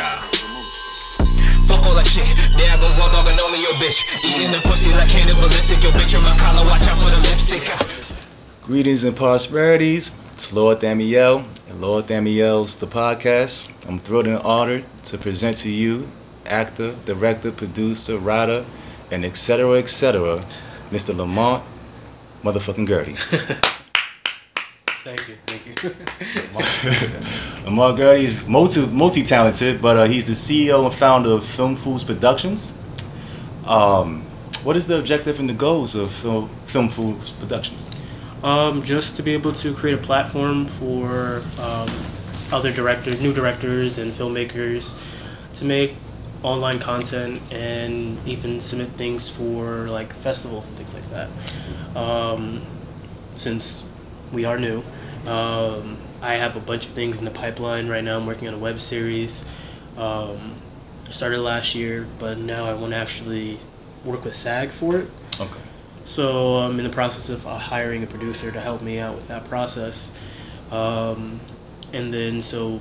Yeah. Fuck all that shit. There I go raw dog and only your bitch. Eating the pussy like cannibalistic. Your bitch in my collar, watch out for the lipstick. Greetings and prosperities. It's Lord Thaumiel, and Lord Thaumiel's The Podcast. I'm thrilled and honored to present to you actor, director, producer, writer, and etc. etc. Mr. Lamont motherfucking Girdy. Thank you, thank you. Lamont Girdy is multi multi talented, but uh, he's the CEO and founder of Film Fools Productions. Um, what is the objective and the goals of Film, Film Fools Productions? um, just to be able to create a platform for um, other directors, new directors, and filmmakers to make online content and even submit things for like festivals and things like that. Um, since we are new, um, I have a bunch of things in the pipeline right now. I'm working on a web series. Um, I started last year, but now I want to actually work with SAG for it. Okay. So I'm in the process of uh, hiring a producer to help me out with that process. Um, and then so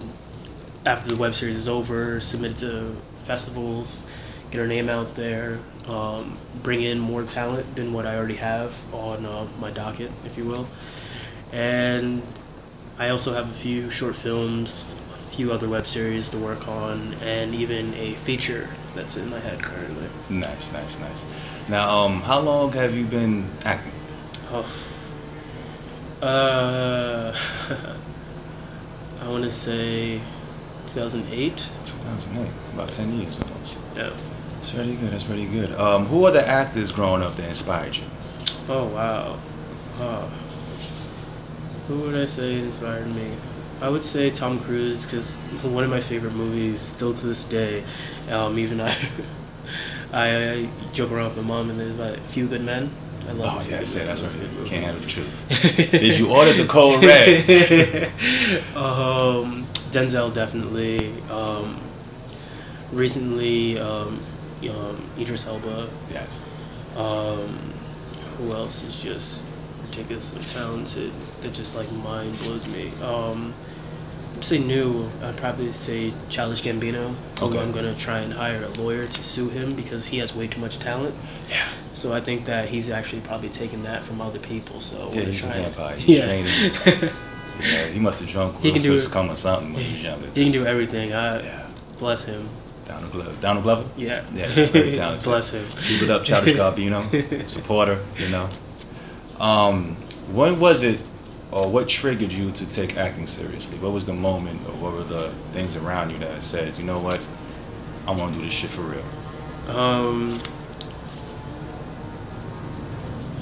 after the web series is over, submit it to festivals, get our name out there, um, bring in more talent than what I already have on uh, my docket, if you will. And I also have a few short films, a few other web series to work on, and even a feature that's in my head currently. Nice, nice, nice. Now, um, how long have you been acting? Oh. Uh, I want to say 2008. 2008, about 10 years almost. Yeah. That's pretty good. That's pretty good. Um, who are the actors growing up that inspired you? Oh wow. Oh. Who would I say inspired me? I would say Tom Cruise because one of my favorite movies, still to this day. Um, even I, I, I joke around with my mom and there's about a few good men. I love. Oh yeah, Good say that's right. a. Can't handle the truth. Did you order the code red? um, Denzel definitely. Um, recently, um, um, Idris Elba. yes. Um, who else is just ridiculously talented that just like mind blows me? Um, I'd say new. I'd probably say Childish Gambino. Okay. I'm gonna try and hire a lawyer to sue him because he has way too much talent. Yeah. So I think that he's actually probably taken that from other people. So Yeah, we're he's a trying- vampire. He's Yeah. Yeah, he must have drunk He Will can do Smith's it. cum or something when he was younger. he can do everything. I Yeah. bless him. Donald Glover. Donald Glover. Yeah. Yeah, very talented. bless him. Keep it up, Childish Gambino. Supporter, you know. Um, when was it, or what triggered you to take acting seriously? What was the moment, or what were the things around you that said, you know what, I want to do this shit for real? Um,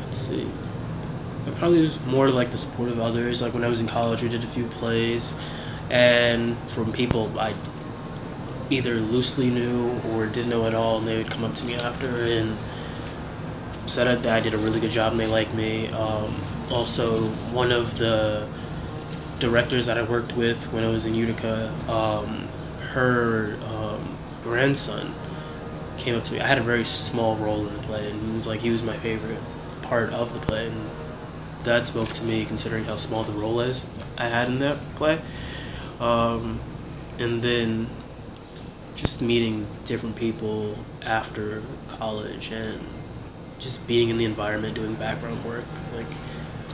let's see. It probably was more like the support of others. Like when I was in college, we did a few plays, and from people I either loosely knew or didn't know at all, and they would come up to me after and said that I did a really good job and they liked me. Um, also, one of the directors that I worked with when I was in Utica, um, her um, grandson came up to me. I had a very small role in the play, and it was like he was my favorite part of the play, and that spoke to me considering how small the role is I had in that play. Um, and then just meeting different people after college and just being in the environment, doing background work. Like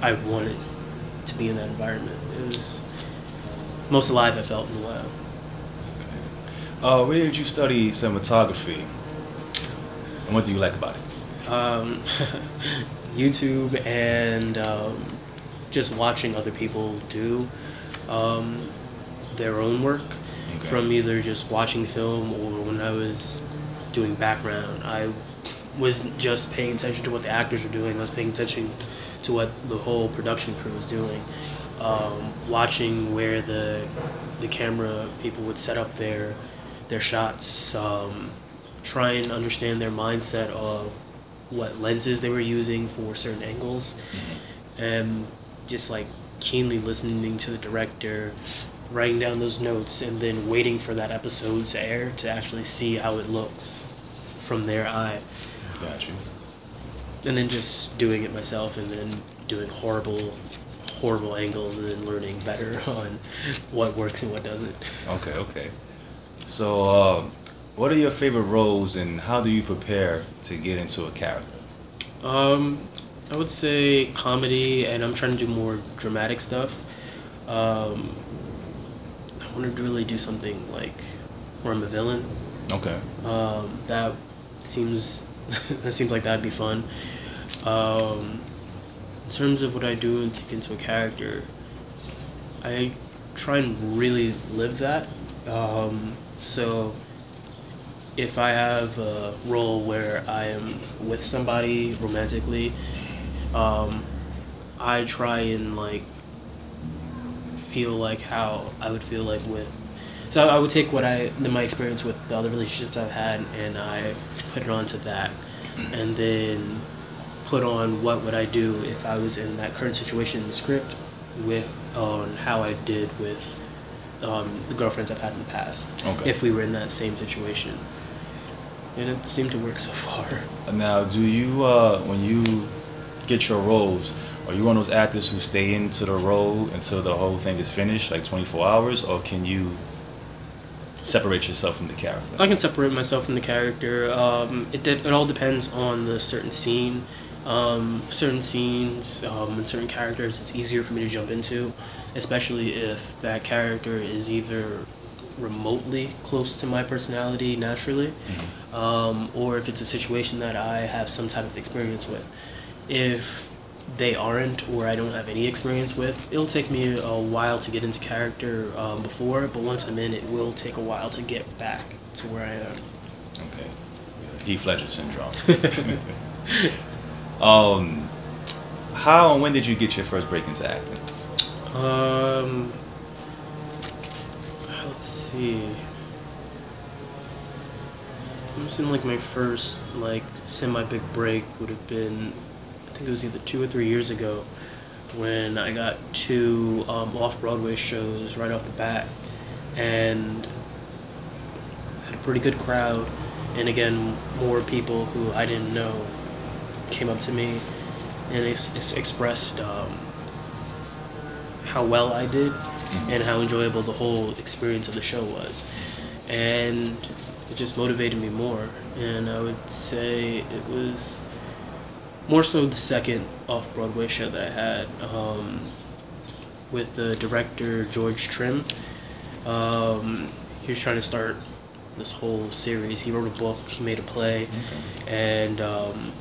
I wanted to be in that environment. It was most alive I felt in a while. Uh, where did you study cinematography? And what do you like about it? um, YouTube and um, just watching other people do um, their own work Okay. from either just watching film or when I was doing background. I was just paying attention to what the actors were doing. I was paying attention to what the whole production crew was doing. Um, watching where the the camera people would set up their their shots, um, try and understand their mindset of what lenses they were using for certain angles, and just like keenly listening to the director, writing down those notes, and then waiting for that episode to air to actually see how it looks from their eye, Got you. and then just doing it myself, and then doing horrible, horrible angles, and then learning better on what works and what doesn't. Okay, okay. So, uh, what are your favorite roles, and how do you prepare to get into a character? Um, I would say comedy, and I'm trying to do more dramatic stuff. Um, I want to really do something like where I'm a villain. Okay. Um, that seems that seems like that'd be fun. Um, in terms of what I do and take into a character, I try and really live that. Um, so if I have a role where I am with somebody romantically, um, I try and like feel like how I would feel like with. So I would take what I my experience with the other relationships I've had and I put it onto that, and then put on what would I do if I was in that current situation in the script with on how I did with um, the girlfriends I've had in the past. Okay. If we were in that same situation, and it seemed to work so far. Now, do you, uh, when you get your roles, are you one of those actors who stay into the role until the whole thing is finished, like 24 hours, or can you separate yourself from the character? I can separate myself from the character. Um, it it all depends on the certain scene. Um, certain scenes um, and certain characters, it's easier for me to jump into, especially if that character is either remotely close to my personality naturally, um, or if it's a situation that I have some type of experience with. If they aren't, or I don't have any experience with, it'll take me a while to get into character um, before, but once I'm in, it will take a while to get back to where I am. Okay. Heath Ledger syndrome. um, how and when did you get your first break into acting? Um, let's see. I'm saying like my first like semi big break would have been, I think it was either two or three years ago, when I got two um, off Broadway shows right off the bat, and had a pretty good crowd, and again more people who I didn't know came up to me and ex- ex- expressed um, how well I did and how enjoyable the whole experience of the show was. And it just motivated me more. And I would say it was more so the second off Broadway show that I had um, with the director George Trim. Um, he was trying to start this whole series. He wrote a book, he made a play, and um,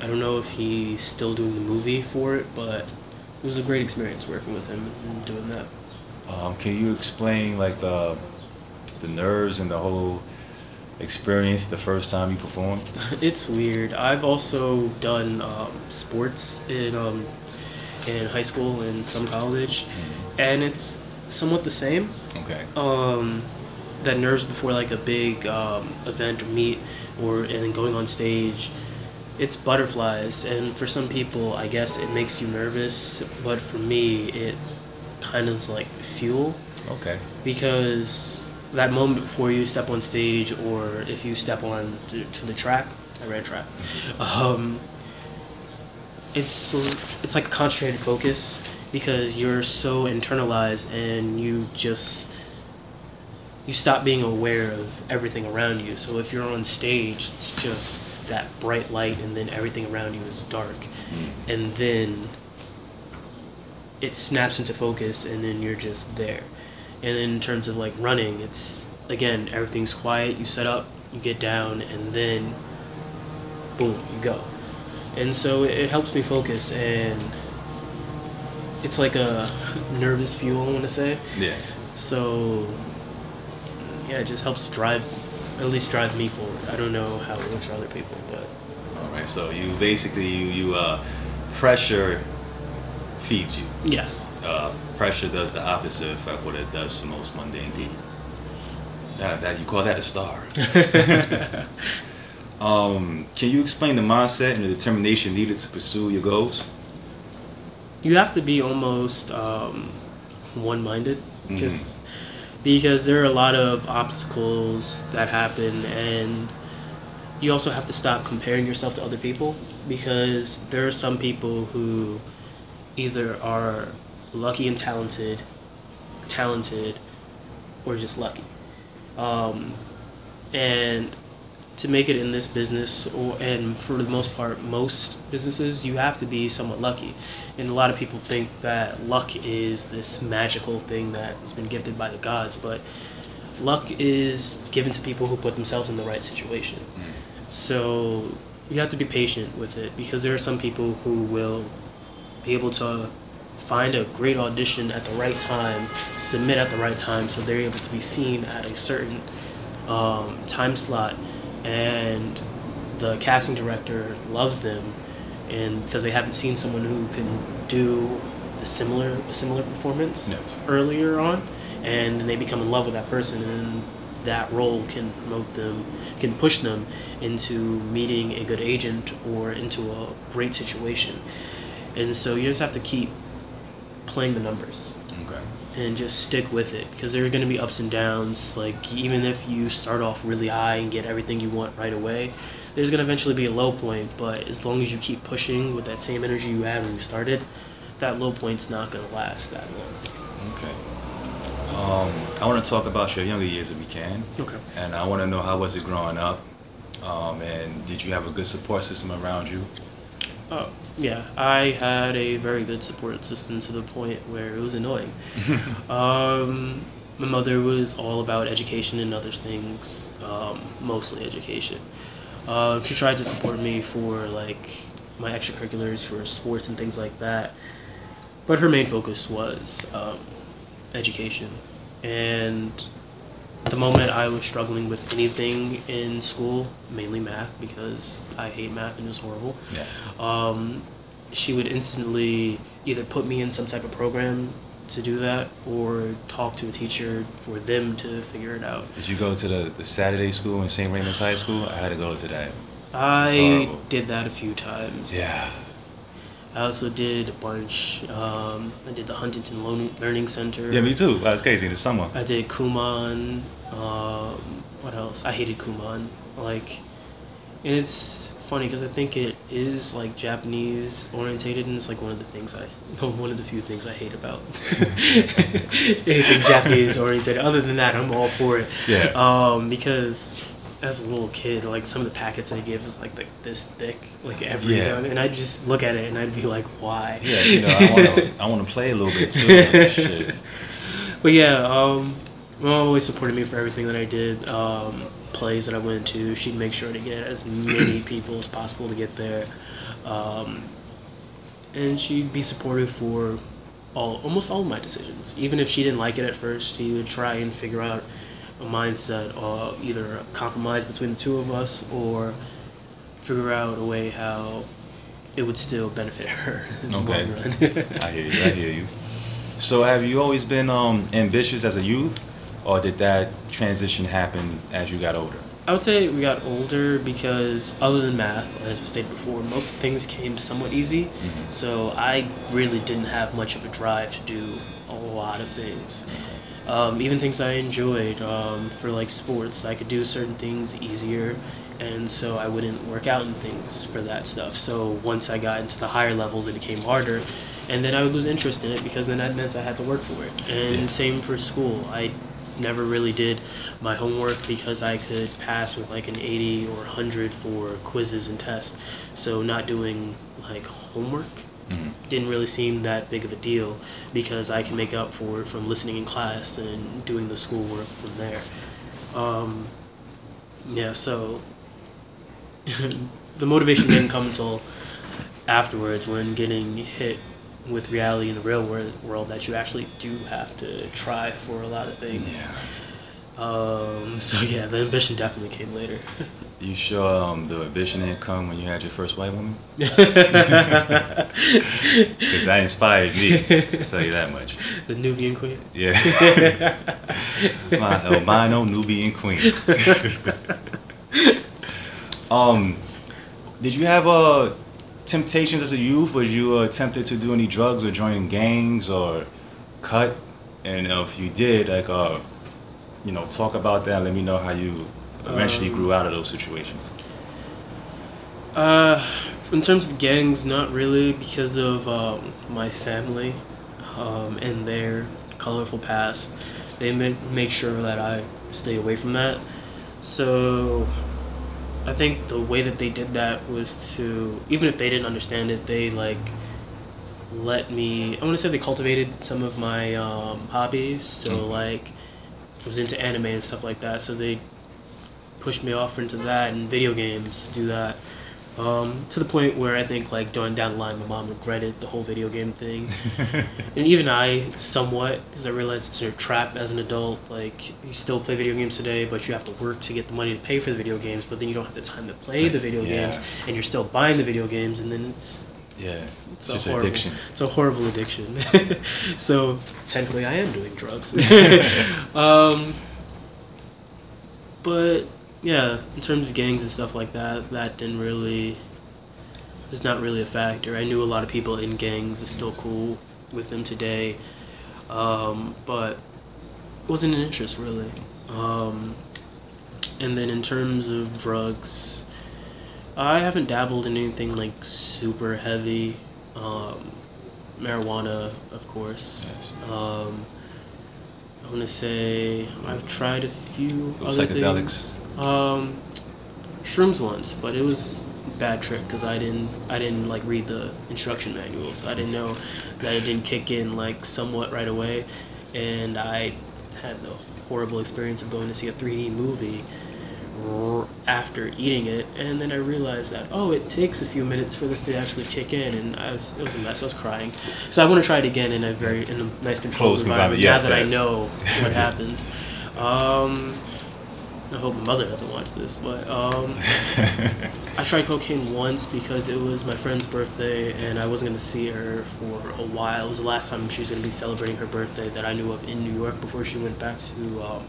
I don't know if he's still doing the movie for it, but it was a great experience working with him and doing that. Um, can you explain like the the nerves and the whole experience the first time you performed? It's weird. I've also done um, sports in um, in high school and some college, and it's somewhat the same. Okay. Um, that nerves before like a big um, event or meet, or and then going on stage. It's butterflies, and for some people, I guess it makes you nervous. But for me, it kind of is like fuel Okay. because that moment before you step on stage or if you step on to, to the track i ran track um, it's it's like a concentrated focus because you're so internalized and you just you stop being aware of everything around you. So if you're on stage it's just that bright light and then everything around you is dark. And then it snaps into focus and then you're just there and then in terms of like running it's again everything's quiet you set up you get down and then boom you go and so it, it helps me focus and it's like a nervous fuel i want to say Yes. so yeah it just helps drive at least drive me forward i don't know how it works for other people but All right. So you basically you you uh, pressure feeds you. yes Uh, pressure does the opposite effect what it does to most mundane people. That, that you call that a star. um, can you explain the mindset and the determination needed to pursue your goals? you have to be almost um, one-minded Mhm. just because there are a lot of obstacles that happen and you also have to stop comparing yourself to other people because there are some people who either are lucky and talented talented or just lucky Um, and to make it in this business, or and for the most part, most businesses, you have to be somewhat lucky. And a lot of people think that luck is this magical thing that has been gifted by the gods, but luck is given to people who put themselves in the right situation. So you have to be patient with it because there are some people who will be able to find a great audition at the right time, submit at the right time, so they're able to be seen at a certain um, time slot, and the casting director loves them, and because they haven't seen someone who can do the similar a similar performance Yes. earlier on, and then they become in love with that person, and that role can promote them, can push them into meeting a good agent or into a great situation, and so you just have to keep playing the numbers Okay. and just stick with it because there are going to be ups and downs. Like even if you start off really high and get everything you want right away, there's going to eventually be a low point. But as long as you keep pushing with that same energy you had when you started, that low point's not going to last that long. Okay. Um, I want to talk about your younger years if we can. Okay. And I want to know how was it growing up, um, and did you have a good support system around you? Oh, yeah. I had a very good support system to the point where it was annoying. um, my mother was all about education and other things, um, mostly education. Um, she tried to support me for like my extracurriculars for sports and things like that, but her main focus was um, education. And the moment I was struggling with anything in school, mainly math, because I hate math and it was horrible, Yes. um, she would instantly either put me in some type of program to do that or talk to a teacher for them to figure it out. Did you go to the, the Saturday school in St. Raymond's High School? I had to go to that. I did that a few times. Yeah. I also did a bunch. Um, I did the Huntington Learning Center. Yeah, me too. That was crazy in the summer. I did Kumon. Um, what else? I hated Kumon. Like, and it's funny because I think it is like Japanese orientated, and it's like one of the things I, one of the few things I hate about anything Japanese orientated. Other than that, I'm all for it. Yeah. Um, because as a little kid, like some of the packets they give is like the, this thick, like every Yeah. time, and I'd just look at it and I'd be like, why? Yeah, you know, I want to I want to play a little bit too. Shit. But yeah, um, mom always supported me for everything that I did. Um, plays that I went to, she'd make sure to get as many people as possible to get there, um, and she'd be supportive for all almost all of my decisions. Even if she didn't like it at first, she would try and figure out a mindset, uh, either a compromise between the two of us, or figure out a way how it would still benefit her. in the Okay. long run. I hear you. I hear you. So, have you always been um, ambitious as a youth, or did that transition happen as you got older? I would say we got older because, other than math, as we stated before, most things came somewhat easy. So I really didn't have much of a drive to do a lot of things. Um, even things I enjoyed um, for like sports, I could do certain things easier, and so I wouldn't work out in things for that stuff. So once I got into the higher levels, it became harder, and then I would lose interest in it because then that meant I had to work for it. And Yeah. same for school. I never really did my homework because I could pass with like an 80 or 100 for quizzes and tests. So not doing like homework Mhm. didn't really seem that big of a deal because I can make up for it from listening in class and doing the schoolwork from there. Um, yeah, so the motivation didn't come until afterwards when getting hit with reality in the real wor- world that you actually do have to try for a lot of things. Um, so yeah, the ambition definitely came later. You sure um, the ambition didn't come when you had your first white woman? Because that inspired me. I'll tell you that much. the Nubian queen. Yeah. My albino Nubian queen. um, did you have uh, temptations as a youth? Was you uh, tempted to do any drugs or join gangs or cut? And if you did, like, uh, you know, talk about that. Let me know how you eventually Um, grew out of those situations. Uh, in terms of gangs, not really because of um, my family um, and their colorful past. they ma- make sure that I stay away from that. So I think the way that they did that was to even if they didn't understand it, they like let me. I want to say they cultivated some of my um, hobbies. So Mhm. like, was into anime and stuff like that. So they pushed me off into that and video games. To do that. Um, to the point where I think like going down the line, my mom regretted the whole video game thing, and even I somewhat because I realized it's a trap as an adult. Like you still play video games today, but you have to work to get the money to pay for the video games. But then you don't have the time to play the video Yeah. games, and you're still buying the video games, and then it's Yeah, it's a just horrible, addiction. It's a horrible addiction. so technically, I am doing drugs. um, but yeah, in terms of gangs and stuff like that, that didn't really is not really a factor. I knew a lot of people in gangs. Is still cool with them today, um, but it wasn't an interest really. Um, and then in terms of drugs, I haven't dabbled in anything like super heavy. Um, marijuana, of course. Yes. Um, I want to say I've tried a few Those other psychedelics. things. Um, shrooms once, but it was a bad trip because I didn't I didn't like read the instruction manuals. I didn't know that it didn't kick in like somewhat right away, and I had the horrible experience of going to see a 3D movie after eating it, and then I realized that oh, it takes a few minutes for this to actually kick in, and I was it was a mess. I was crying, so I want to try it again in a very in a nice controlled Closed environment. environment, yes, now that I know what happens. Um, I hope my mother doesn't watch this, but um, I tried cocaine once because it was my friend's birthday and I wasn't going to see her for a while. It was the last time she was going to be celebrating her birthday that I knew of in New York before she went back to um,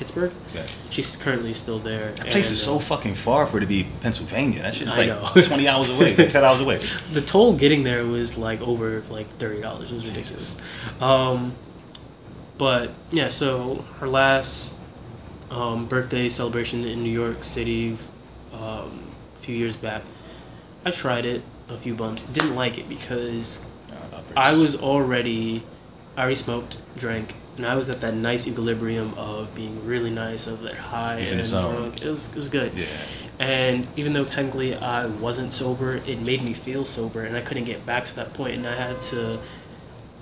Pittsburgh. Yeah. She's currently still there. That place is so uh, fucking far for it to be Pennsylvania. That shit's I like know. 20 hours away, like 10 hours away. the toll getting there was like over like thirty dollars. It was ridiculous. Um, but yeah, so her last um, birthday celebration in New York City um, a few years back, I tried it a few bumps. Didn't like it because I was already, I already smoked, drank, and I was at that nice equilibrium of being really nice, of that high and drunk. It was it was good. Yeah. And even though technically I wasn't sober, it made me feel sober, and I couldn't get back to that point, and I had to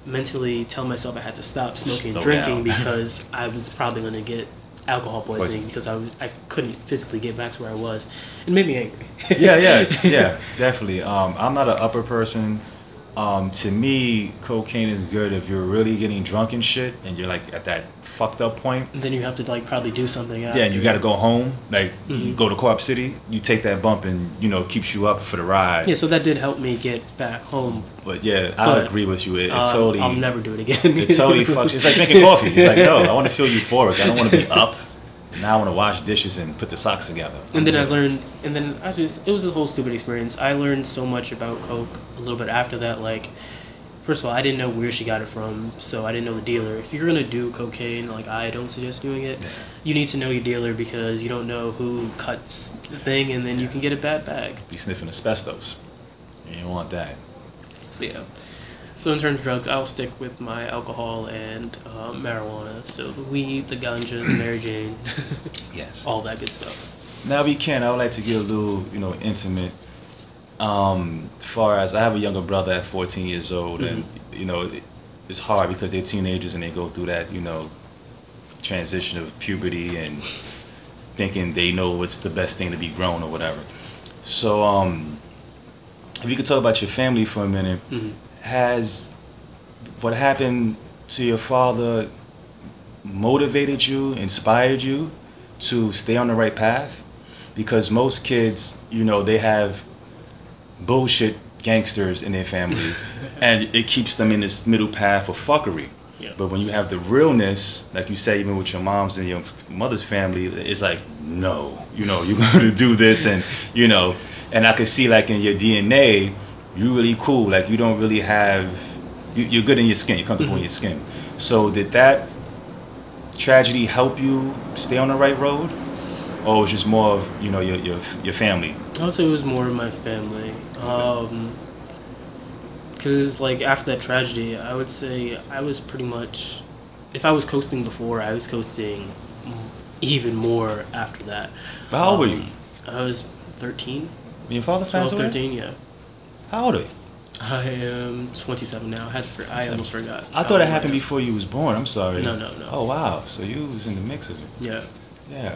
mentally tell myself I had to stop smoking and Slow drinking because I was probably going to get alcohol poisoning Poison. because I, was, I couldn't physically get back to where I was. It made me angry. yeah, yeah, yeah, definitely. Um, I'm not an upper person. Um, to me, cocaine is good if you're really getting drunk and shit, and you're like at that fucked up point. And then you have to like probably do something. Yeah, and you got to go home. Like you Mhm. go to Co-op City, you take that bump, and you know keeps you up for the ride. Yeah, so that did help me get back home. But yeah, I But, agree with you. It, it Um, totally, I'll never do it again. it totally fucks. It's like drinking coffee. It's like no, I want to feel euphoric. I don't want to be up. Now I want to wash dishes and put the socks together. And then I learned, and then I just, it was a whole stupid experience. I learned so much about Coke a little bit after that. Like, first of all, I didn't know where she got it from, so I didn't know the dealer. If you're gonna do cocaine, like I don't suggest doing it, Yeah. you need to know your dealer because you don't know who cuts the thing, and then you can get a bad bag. be sniffing asbestos. You don't want that. So yeah. So in terms of drugs, I'll stick with my alcohol and uh, marijuana. So the weed, the ganja, the Mary Jane, Yes. all that good stuff. Now, if we can. I would like to get a little, you know, intimate. Um, as far as I have a younger brother at 14 years old, and you know, it, it's hard because they're teenagers and they go through that, you know, transition of puberty and thinking they know what's the best thing to be grown or whatever. So, um, if you could talk about your family for a minute, Mhm. Has what happened to your father motivated you, inspired you to stay on the right path? Because most kids, you know, they have bullshit gangsters in their family and it keeps them in this middle path of fuckery. Yeah. But when you have the realness, like you say, even with your mom's and your mother's family, it's like, no, you know, you're going to do this, and you know, and I could see like in your DNA, you really cool. Like you don't really have, you, you're good in your skin. You're comfortable in your skin. So did that tragedy help you stay on the right road, or was it just more of you know your your your family? I would say it was more of my family. Um 'cause because like after that tragedy, I would say I was pretty much if I was coasting before, I was coasting even more after that. How old were Um, you? I was 13. Your father 12, passed away? 13, yeah. How old are you? I am 27 now. I had for- I almost forgot. I thought it happened before you was born. I'm sorry. No, no, no. Oh wow. So you was in the mix of it. Yeah. Yeah.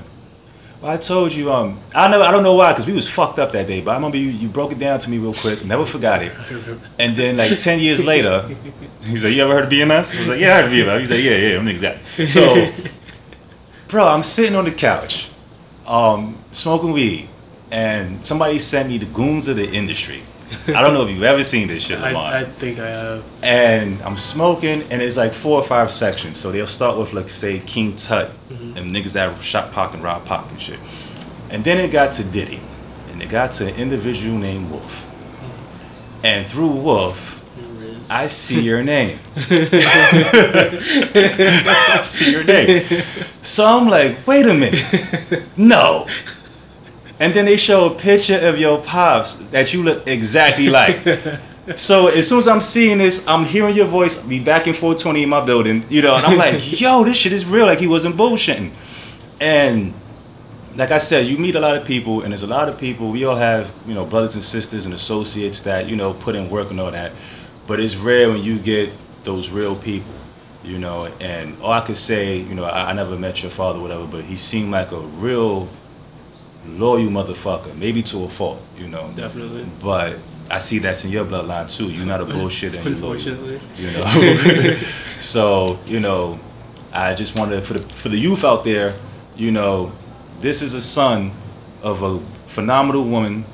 Well, I told you. Um, I know. I don't know why, because we was fucked up that day. But I remember you, you broke it down to me real quick. Never forgot it. And then like ten years later, he was like, "You ever heard of BMF?" I was like, "Yeah, I heard of BMF." He was like, "Yeah, yeah, I'm exactly." So, bro, I'm sitting on the couch, um, smoking weed, and somebody sent me the goons of the industry. I don't know if you've ever seen this shit, Lamar. I, I think I have. and I'm smoking, and it's like four or five sections. So they'll start with like say King Tut mm-hmm. and niggas that shot Pac and Rob Pac and shit. And then it got to Diddy, and it got to an individual named Wolf. Mm-hmm. And through Wolf, I see your name. I see your name. So I'm like, wait a minute. No. And then they show a picture of your pops that you look exactly like. So as soon as I'm seeing this, I'm hearing your voice be back in 420 in my building, you know, and I'm like, yo, this shit is real. Like he wasn't bullshitting. And like I said, you meet a lot of people, and there's a lot of people. We all have, you know, brothers and sisters and associates that you know put in work and all that. But it's rare when you get those real people, you know. And all I could say, you know, I, I never met your father, whatever, but he seemed like a real loyal motherfucker, maybe to a fault, you know. Definitely. But I see that's in your bloodline too. You're not a bullshit and you're loyal Unfortunately. you know. so you know, I just wanted for the for the youth out there, you know, this is a son of a phenomenal woman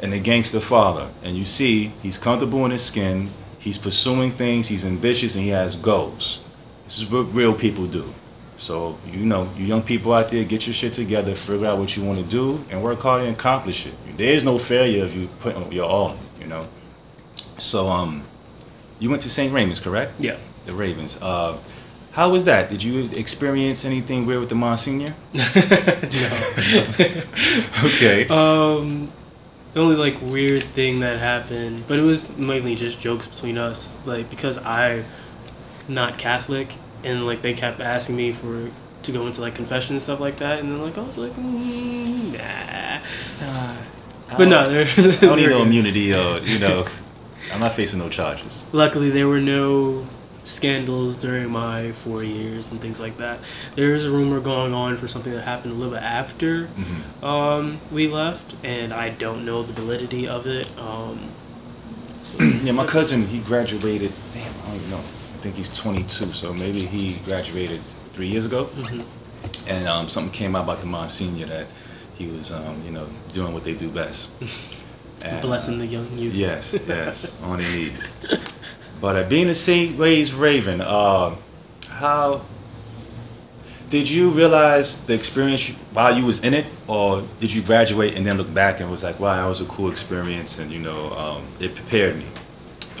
and a gangster father, and you see he's comfortable in his skin. He's pursuing things. He's ambitious and he has goals. This is what real people do. So you know, you young people out there, get your shit together, figure out what you want to do, and work hard and accomplish it. There is no failure if you put your all in. You know. So um, you went to St. Raymond's, correct? Yeah. The Ravens. Uh, how was that? Did you experience anything weird with the Monsignor? No. okay. Um, the only like weird thing that happened, but it was mainly just jokes between us. Like because I'm not Catholic, and like they kept asking me for to go into like confession and stuff like that, and then like I was like, mm, nah. But no, they're, I don't need no immunity or you know. I'm not facing no charges. Luckily, there were no scandals during my four years and things like that. There is a rumor going on for something that happened a little bit after Mhm. um, we left, and I don't know the validity of it. Um, so- Yeah, my cousin he graduated. Damn, I don't even know. I think he's 22, so maybe he graduated three years ago. Mhm. And um, something came out about the Monsignor that he was, um, you know, doing what they do best. And, blessing the young youth. Yes, yes, on their knees. But uh, being a St. Ray's Raven, uh, how did you realize the experience while you was in it, or did you graduate and then look back and was like, "Wow, that was a cool experience," and you know, um, it prepared me?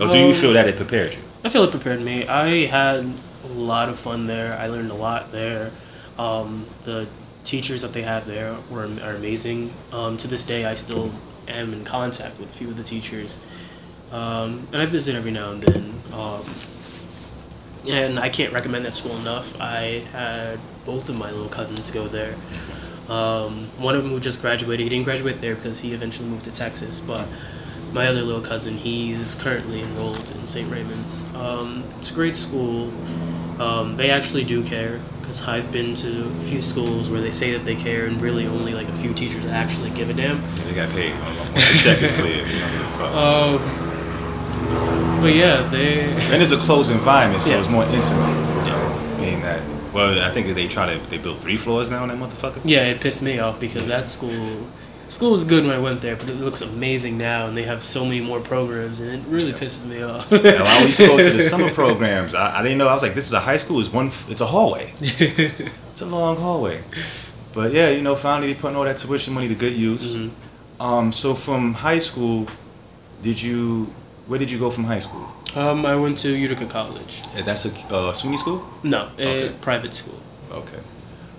Or do you Um, feel that it prepared you? I feel it prepared me. I had a lot of fun there. I learned a lot there. Um, the teachers that they had there were are amazing. Um, to this day, I still am in contact with a few of the teachers, um, and I visit every now and then. Um, and I can't recommend that school enough. I had both of my little cousins go there. Um, one of them who just graduated, he didn't graduate there because he eventually moved to Texas, but my other little cousin, he's currently enrolled in St. Raymond's. Um, it's a great school. Um, they actually do care because I've been to a few schools where they say that they care and really only like a few teachers actually give a damn. They got paid. Once the check is clear, you don't give a fuck. Um, but yeah, they. and it's a closed environment, so Yeah. it's more intimate. Yeah. being that. Well, I think they try to they built three floors now on that motherfucker. Yeah, it pissed me off because that school school was good when I went there, but it looks amazing now, and they have so many more programs, and it really pisses me off. Now, I used to go to the summer programs. I, I didn't know. I was like, this is a high school. It's one. It's a hallway. It's a long hallway. But yeah, you know, finally they putting all that tuition money to good use. Mhm. Um, so from high school, did you? Where did you go from high school? Um, I went to Utica College. Uh, That's a uh, SUNY school. No, Okay. a private school. Okay.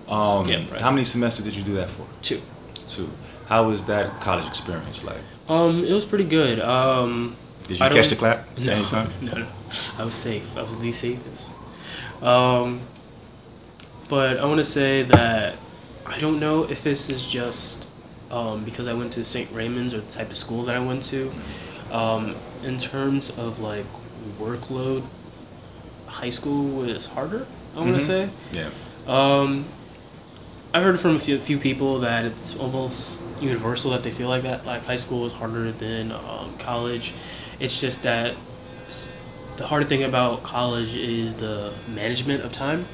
Um, Yeah, right. How many semesters did you do that for? Two. Two. How was that college experience like? Um, it was pretty good. Um, Did you I catch the clap no, anytime? no, no. I was safe. I was the safest. Um, but I want to say that I don't know if this is just um, because I went to St. Raymond's or the type of school that I went to. Um, in terms of like workload, high school was harder. I want to Mhm. say. Yeah. Um, I heard from a few, few people that it's almost universal that they feel like that. Like high school is harder than um, college. It's just that the hard thing about college is the management of time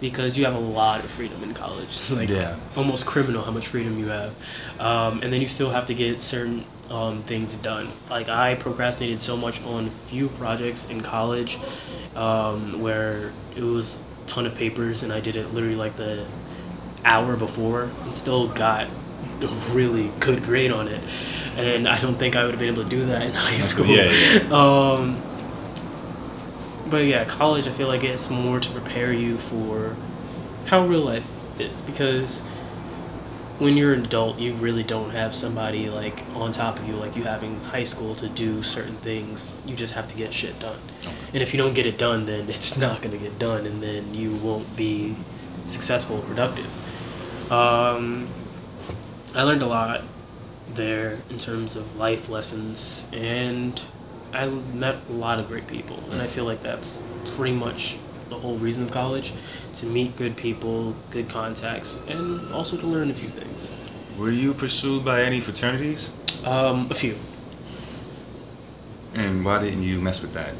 because you have a lot of freedom in college. like Yeah. almost criminal how much freedom you have, um, and then you still have to get certain um, things done. Like I procrastinated so much on few projects in college, um, where it was a ton of papers, and I did it literally like the hour before, and still got a really good grade on it. And I don't think I would have been able to do that in high school. Yeah, yeah. Um, but yeah, college, I feel like it's more to prepare you for how real life is because when you're an adult, you really don't have somebody like on top of you like you have in high school to do certain things. You just have to get shit done. And if you don't get it done, then it's not going to get done, and then you won't be successful or productive. Um, I learned a lot there in terms of life lessons, and I met a lot of great people, and I feel like that's pretty much the whole reason of college to meet good people, good contacts, and also to learn a few things. Were you pursued by any fraternities? Um, a few. And why didn't you mess with that?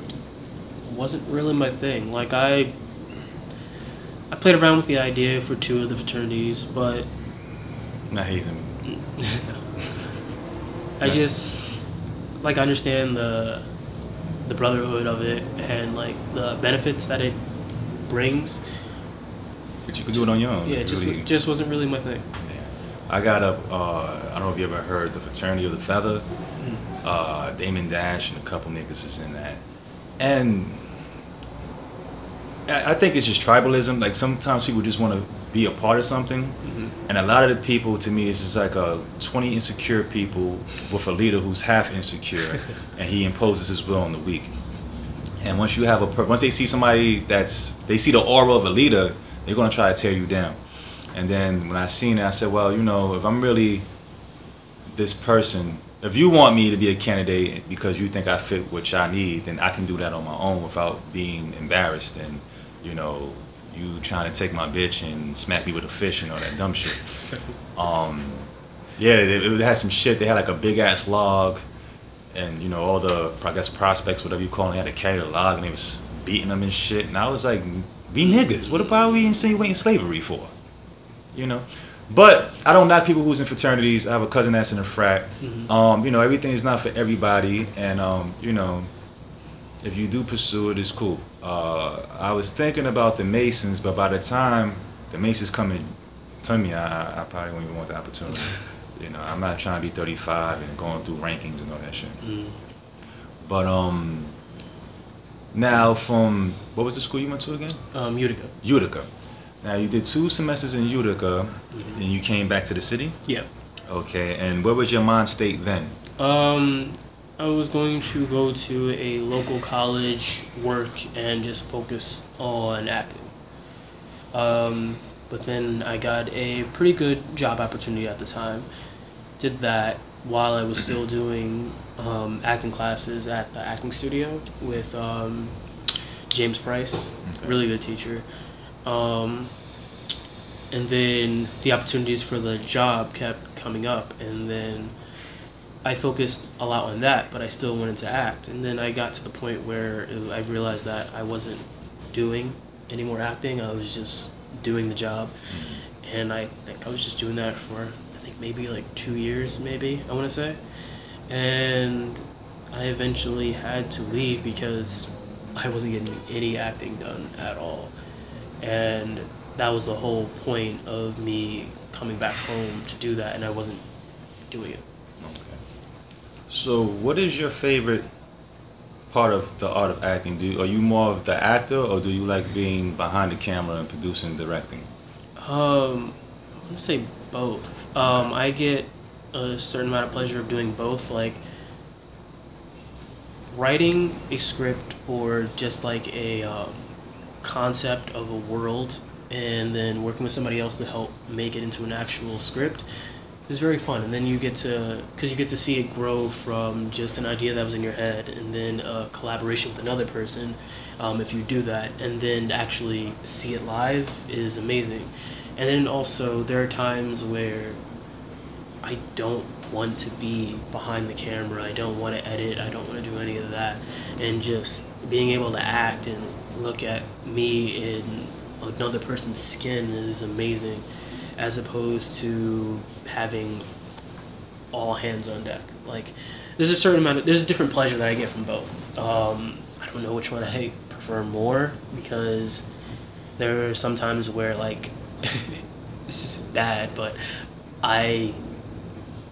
wasn't really my thing. Like I, I played around with the idea for two of the fraternities, but Not hazing. I Yeah. just like understand the the brotherhood of it and like the benefits that it brings. But you could do it on your own. Yeah, it just really. just wasn't really my thing. I got up. Uh, I don't know if you ever heard the Fraternity of the Feather. Uh, Damon Dash and a couple niggas is in that, and I, I think it's just tribalism. Like sometimes people just want to be a part of something, mm-hmm. and a lot of the people to me is just like a twenty insecure people with a leader who's half insecure, and he imposes his will on the weak. And once you have a once they see somebody that's they see the aura of a leader, they're gonna try to tear you down. And then when I seen it, I said, well, you know, if I'm really this person, if you want me to be a candidate because you think I fit what I need, then I can do that on my own without being embarrassed and, you know, you trying to take my bitch and smack me with a fish and all that dumb shit. Um, yeah, it, it had some shit. They had like a big ass log, and you know all the I guess prospects, whatever you call them, they had to carry the log, and they was beating them and shit. And I was like, "We niggas, what about we insinuating slavery for?" You know. But I don't knock people who's in fraternities. I have a cousin that's in a frat. Um, you know, everything is not for everybody, and um, you know, if you do pursue it, it's cool. Uh, I was thinking about the Masons, but by the time the Masons come in to me, I, I probably won't even want the opportunity. You know, I'm not trying to be 35 and going through rankings and all that shit. But um, now from what was the school you went to again? Um, Utica. Utica. Now you did two semesters in Utica, and you came back to the city. Yeah. Okay, and what was your mind state then? Um, I was going to go to a local college, work, and just focus on acting. Um, but then I got a pretty good job opportunity at the time. Did that while I was still doing um, acting classes at the acting studio with um, James Price, really good teacher. Um, and then the opportunities for the job kept coming up, and then I focused a lot on that, but I still wanted to act. And then I got to the point where it- I realized that I wasn't doing any more acting. I was just doing the job, mm-hmm. and I think I was just doing that for I think maybe like two years, maybe I want to say. And I eventually had to leave because I wasn't getting any acting done at all, and that was the whole point of me coming back home to do that, and I wasn't doing it. So, what is your favorite part of the art of acting? Do are you more of the actor, or do you like being behind the camera and producing, directing? Um, I want to say both. Um, I get a certain amount of pleasure of doing both, like writing a script or just like a um, concept of a world and then working with somebody else to help make it into an actual script is very fun. And then you get to, because you get to see it grow from just an idea that was in your head, and then a collaboration with another person. Um, if you do that, and then actually see it live is amazing. And then also there are times where I don't want to be behind the camera. I don't want to edit. I don't want to do any of that. And just being able to act and look at me in another person's skin is amazing, as opposed to having all hands on deck. Like, there's a certain amount of there's a different pleasure that I get from both. Um, I don't know which one I prefer more because there are some times where like this is bad, but I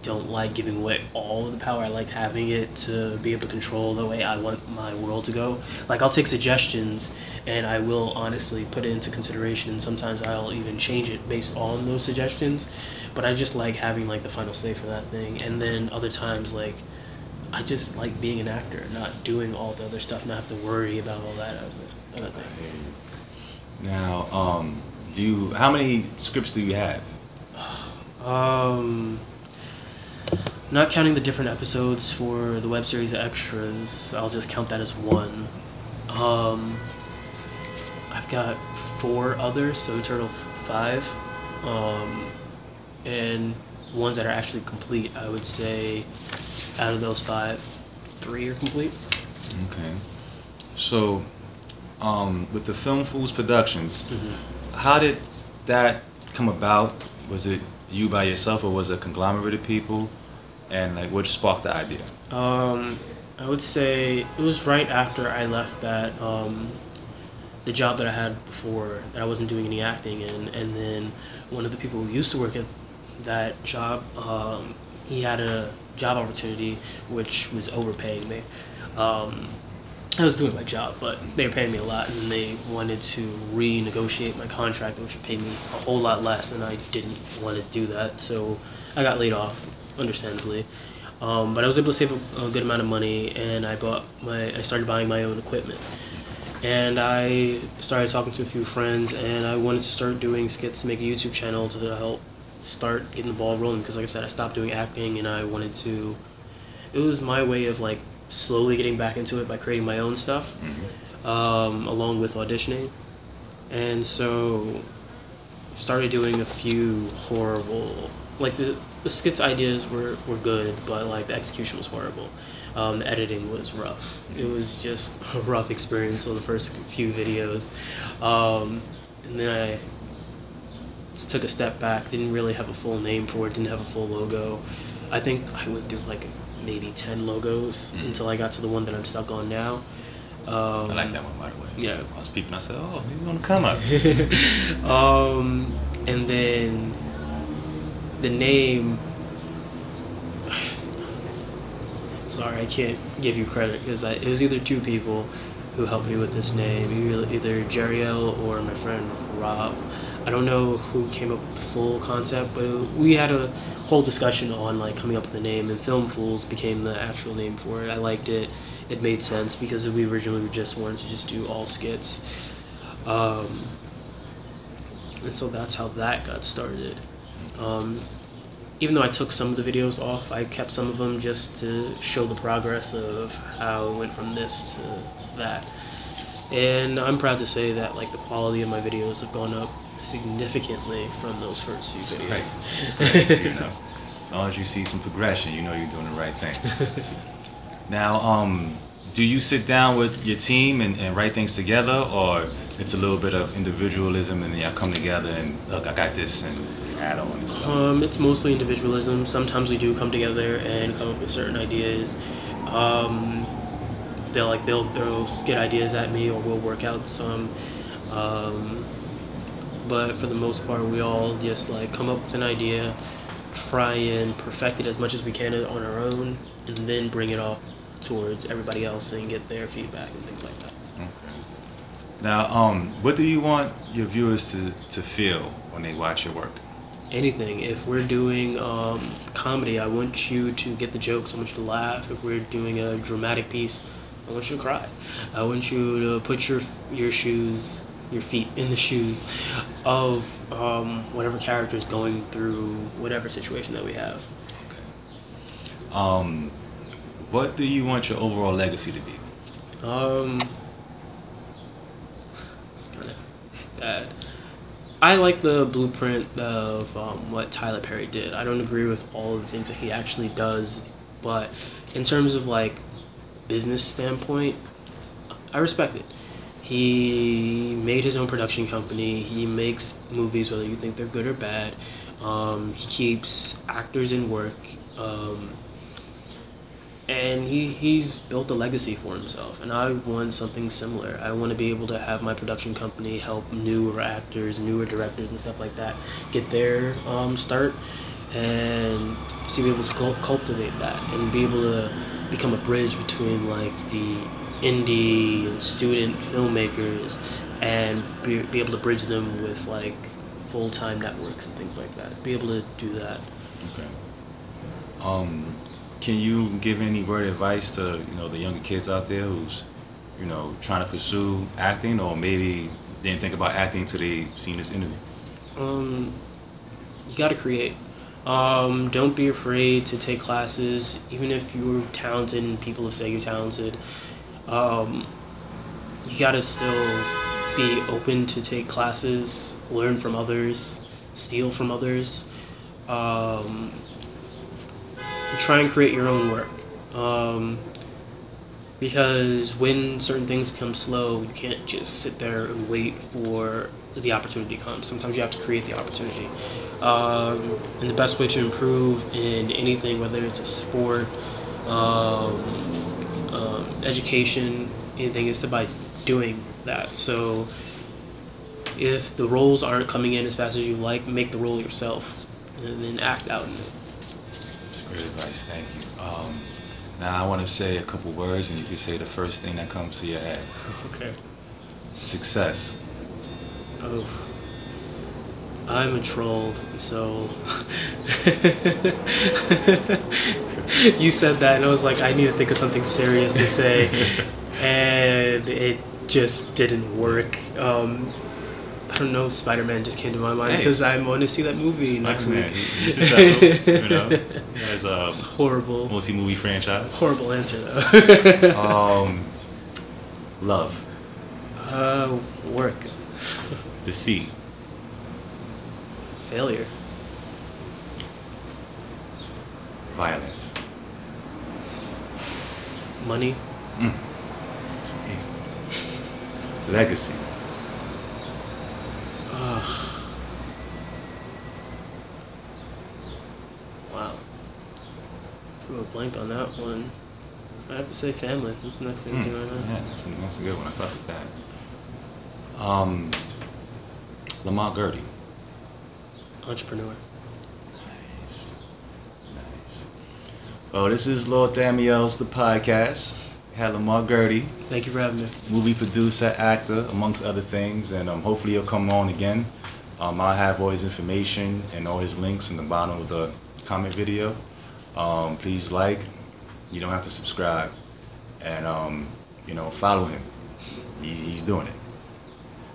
don't like giving away all of the power. I like having it to be able to control the way I want my world to go. Like I'll take suggestions and I will honestly put it into consideration and sometimes I'll even change it based on those suggestions. But I just like having like the final say for that thing. And then other times like I just like being an actor, not doing all the other stuff, not have to worry about all that other, other thing. Now, um, do you? How many scripts do you have? Um, not counting the different episodes for the web series extras, I'll just count that as one. Um, I've got four others, so total five. Um, and ones that are actually complete, I would say out of those five, three are complete. Okay. So, um, with the Film Fools Productions, Mm-hmm. how did that come about? Was it you by yourself, or was it a conglomerate of people? And like, what sparked the idea? Um, I would say it was right after I left that um, the job that I had before that I wasn't doing any acting in, and then one of the people who used to work at that job, um, he had a job opportunity which was overpaying me. Um, I was doing my job, but they were paying me a lot, and they wanted to renegotiate my contract, which would pay me a whole lot less, and I didn't want to do that, so I got laid off, understandably. Um, but I was able to save a, a good amount of money, and I bought my, I started buying my own equipment, and I started talking to a few friends, and I wanted to start doing skits, to make a YouTube channel to help start getting the ball rolling, because like I said, I stopped doing acting, and I wanted to. It was my way of like slowly getting back into it by creating my own stuff, um, along with auditioning, and so started doing a few horrible like the, the skits ideas were, were good but like the execution was horrible um, the editing was rough it was just a rough experience on the first few videos um, and then i took a step back didn't really have a full name for it didn't have a full logo i think i went through like maybe 10 logos Mm. until i got to the one that i'm stuck on now um, I like that one, by the way. yeah. I was peeping. I said, "Oh, maybe gonna come up." um, and then the name. Sorry, I can't give you credit because it was either two people who helped me with this name, either- Jeriel or my friend Rob. I don't know who came up with the full concept, but we had a whole discussion on like coming up with the name, and Film Fools became the actual name for it. I liked it; it made sense because we originally were just wanted to just do all skits. Um, and so that's how that got started. Um, even though I took some of the videos off, I kept some of them just to show the progress of how it went from this to that. And I'm proud to say that like the quality of my videos have gone up significantly from those first few videos. you know, as long as you see some progression, you know you're doing the right thing. now, um, do you sit down with your team and, and write things together, or it's a little bit of individualism and then y'all come together and look, I got this and and stuff. Um, it's mostly individualism. Sometimes we do come together and come up with certain ideas. Um, they'll like they'll throw skit ideas at me, or we'll work out some. Um, but for the most part, we all just like come up with an idea, try and perfect it as much as we can on our own, and then bring it off towards everybody else and get their feedback and things like that. Okay. Now, um, what do you want your viewers to, to feel when they watch your work? Anything. If we're doing um, comedy, I want you to get the jokes. I want you to laugh. If we're doing a dramatic piece, I want you to cry. I want you to put your your shoes your feet in the shoes of um, whatever character is going through whatever situation that we have. Um, what do you want your overall legacy to be? Um, it's kind of bad. I like the blueprint of um, what Tyler Perry did. I don't agree with all the things that he actually does, but in terms of like business standpoint, I respect it. He made his own production company. He makes movies, whether you think they're good or bad. Um, he keeps actors in work. Um, and he, he's built a legacy for himself. And i want something similar. I want to be able to have my production company help newer actors newer directors and stuff like that get their um, start and to be able to cultivate that and be able to become a bridge between like the indie and student filmmakers and be, be able to bridge them with like full-time networks and things like that. Be able to do that. Okay. Um can you give any word of advice to you know the younger kids out there who's you know trying to pursue acting or maybe didn't think about acting until they seen this interview? Um, you got to create. Um, don't be afraid to take classes, even if you're talented and people say you're talented. Um, you got to still be open to take classes, learn from others, steal from others. Um, try and create your own work. Um, because when certain things become slow, you can't just sit there and wait for the opportunity to come. Sometimes you have to create the opportunity. Um, and the best way to improve in anything, whether it's a sport, um, um, education, anything, is by doing that. So if the roles aren't coming in as fast as you like, make the role yourself and then act out in it. Great advice, thank you. Um, now I want to say a couple words, and you can say the first thing that comes to your head. Okay. Success. Oh. I'm a troll, so you said that, and I was like, I need to think of something serious to say, and it just didn't work. Um, I don't know. Spider Man just came to my mind because hey. I want to see that movie next week. Successful, you know. Has a it's horrible multi movie franchise. Horrible answer though. um, love. Uh, work. Deceit. Failure. Violence. Money. Mm. Legacy. Wow. Drew a blank on that one. I have to say family. What's the next thing mm. right now? Yeah, that's a, that's a good one. I thought of that. Um, Lamont Girdy. Entrepreneur. Nice. Nice. Well, this is Lord Thaumiel's The Podcast. Had Lamont Girdy. Thank you for having me. Movie producer, actor, amongst other things, and um, hopefully he'll come on again. Um, I'll have all his information and all his links in the bottom of the comment video. Um, please like. You don't have to subscribe, and um, you know follow him. He's, he's doing it.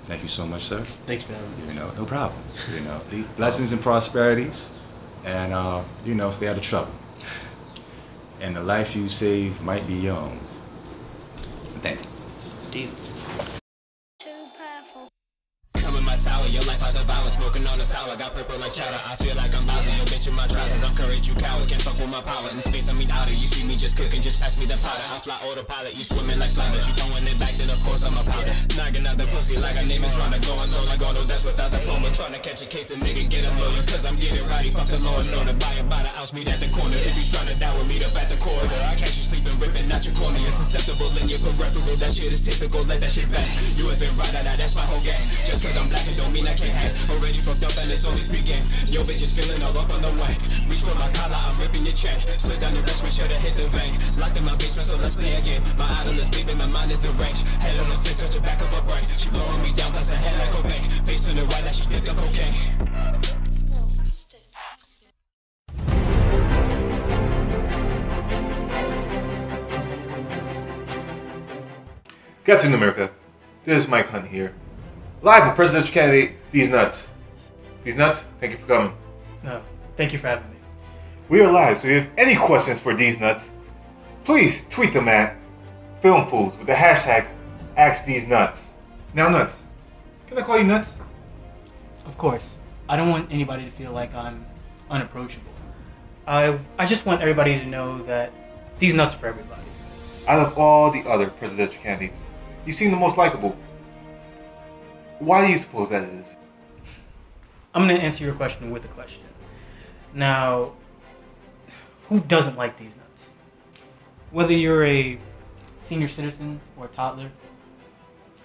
Thank you so much, sir. Thank you, man. You know, no problem. You know, blessings and prosperities, and uh, you know, stay out of trouble. And the life you save might be your own. Thank you. Steve. Sour. Got purple like chowder. I feel like I'm Bowser. Your bitch in my trousers. I'm courage, you coward. Can't fuck with my power. In space, I mean outer. You see me just cooking, just pass me the powder. I fly autopilot. You swimming like flounder. She throwing it back, then of course I'm a powder. Knocking out the pussy like a name is Ronda. Going low like Gordo. That's without the diploma. Trying to catch a case and nigga get a lawyer. Cause I'm getting rowdy. Fuck the law no. To buy by the house, meet at the corner. If you trying to down with meet up at the corridor. I catch you sleeping, ripping out your corner. It's susceptible in your peripheral. That shit is typical. Let that shit back. You it right, that's my whole game. Just cause I'm black, it don't mean I can't have. Already fucked up and it's only pregame. Yo bitch is feeling all up on the way. Reach for my collar, I'm ripping your chain Slid down the wrist, make sure to hit the vein. Locked in my basement, so let's play again My idol is baby, my mind is the range Head on the stick, touch the back of her brain. She blowing me down, blast her head like Cobain Face in the right like she did the cocaine. Captain America, this is Mike Hunt here. live with presidential candidate These Nuts. These Nuts, thank you for coming. No, thank you for having me. We are live, so if you have any questions for These Nuts, please tweet them at Film Fools with the hashtag Ask These Nuts. Now, Nuts, can I call you Nuts? Of course, I don't want anybody to feel like I'm unapproachable. I I just want everybody to know that these nuts are for everybody. Out of all the other presidential candidates, you seem the most likable. Why do you suppose that is? I'm gonna answer your question with a question. Now, who doesn't like these nuts? Whether you're a senior citizen or a toddler,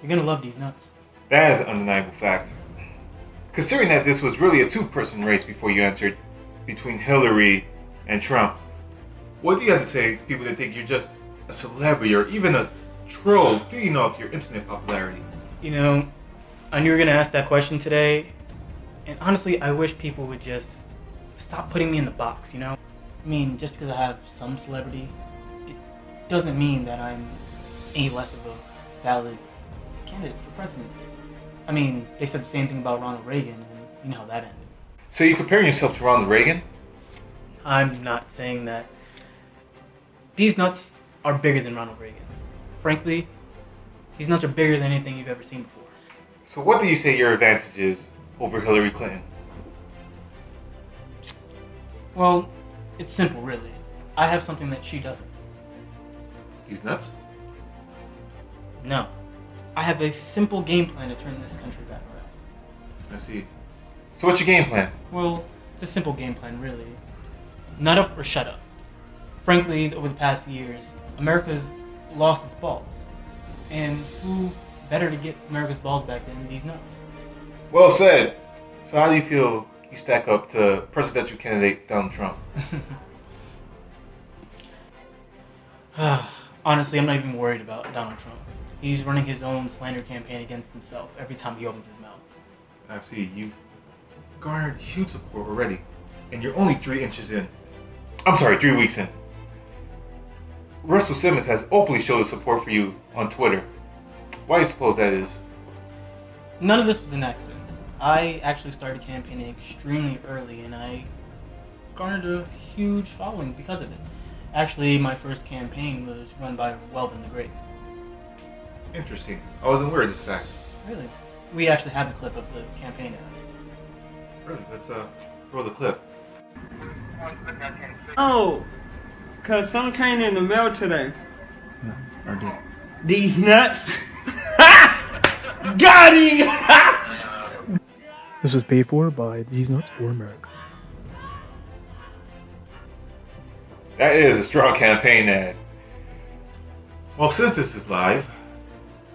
you're gonna love these nuts. That is an undeniable fact. Considering that this was really a two person race before you entered between Hillary and Trump, what do you have to say to people that think you're just a celebrity or even a troll feeding off your internet popularity? You know, I knew you were gonna ask that question today, and honestly, I wish people would just stop putting me in the box. You know, I mean, just because I have some celebrity, it doesn't mean that I'm any less of a valid candidate for presidency. I mean, they said the same thing about Ronald Reagan, and you know how that ended. So you're comparing yourself to Ronald Reagan? I'm not saying that. These nuts are bigger than Ronald Reagan. Frankly, these nuts are bigger than anything you've ever seen before. So what do you say your advantage is over Hillary Clinton? Well, it's simple, really. I have something that she doesn't. He's nuts? No. I have a simple game plan to turn this country back around. I see. So what's your game plan? Well, it's a simple game plan, really. Nut up or shut up. Frankly, over the past years, America's lost its balls. And who better to get America's balls back than these nuts? Well said. So how do you feel you stack up to presidential candidate Donald Trump? Honestly, I'm not even worried about Donald Trump. He's running his own slander campaign against himself every time he opens his mouth. I see you've garnered huge support already, and you're only three inches in. I'm sorry, three weeks in. Russell Simmons has openly showed his support for you on Twitter. Why do you suppose that is? None of this was an accident. I actually started campaigning extremely early and I garnered a huge following because of it. Actually, my first campaign was run by Welvin the Great. Interesting. I wasn't aware of this fact. Really? We actually have the clip of the campaign ad. Really? Let's uh roll the clip. Oh, cause some came in the mail today. I did. These nuts. Got him. This is paid for by These Nuts for America. That is a strong campaign ad. Well, since this is live,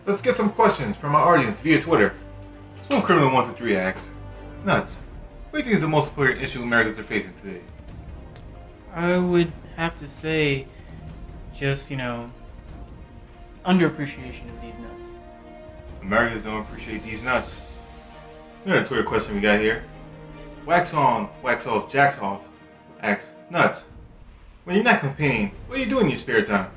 let's get some questions from our audience via Twitter. Spoon Criminal wants 123 asks, Nuts, what do you think is the most important issue Americans are facing today? I would have to say, just, you know, underappreciation of these nuts. Americans don't appreciate these nuts. Another Twitter question we got here. Wax on, wax off, jacks off asks, Nuts, when you're not campaigning, what do you do in your spare time?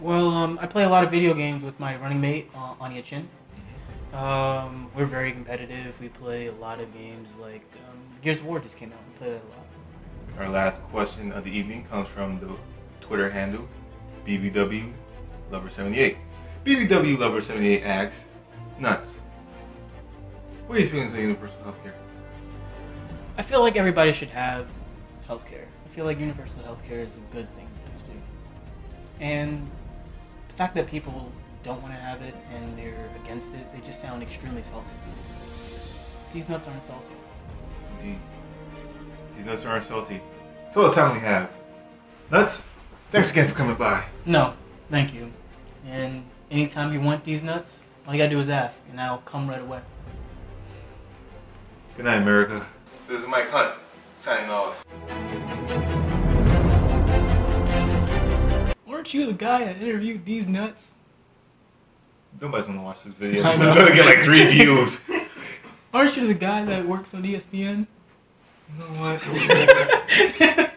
Well, um, I play a lot of video games with my running mate, uh, Anya Chin. Um, we're very competitive. We play a lot of games like um, Gears of War just came out. We play that a lot. Our last question of the evening comes from the Twitter handle BBW Lover 78. BBW Lover 78 asks, Nuts. What are your feelings on universal healthcare? I feel like everybody should have healthcare. I feel like universal healthcare is a good thing to do. And the fact that people don't want to have it and they're against it, they just sound extremely salty. These nuts aren't salty. Indeed. These nuts aren't salty. That's all the time we have. Nuts, thanks again for coming by. No, thank you. And anytime you want these nuts, all you gotta do is ask, and I'll come right away. Good night, America. This is Mike Hunt, signing off. Weren't you the guy that interviewed these nuts? Nobody's gonna watch this video. I I'm gonna get like three views. Aren't you the guy that works on ESPN? know what?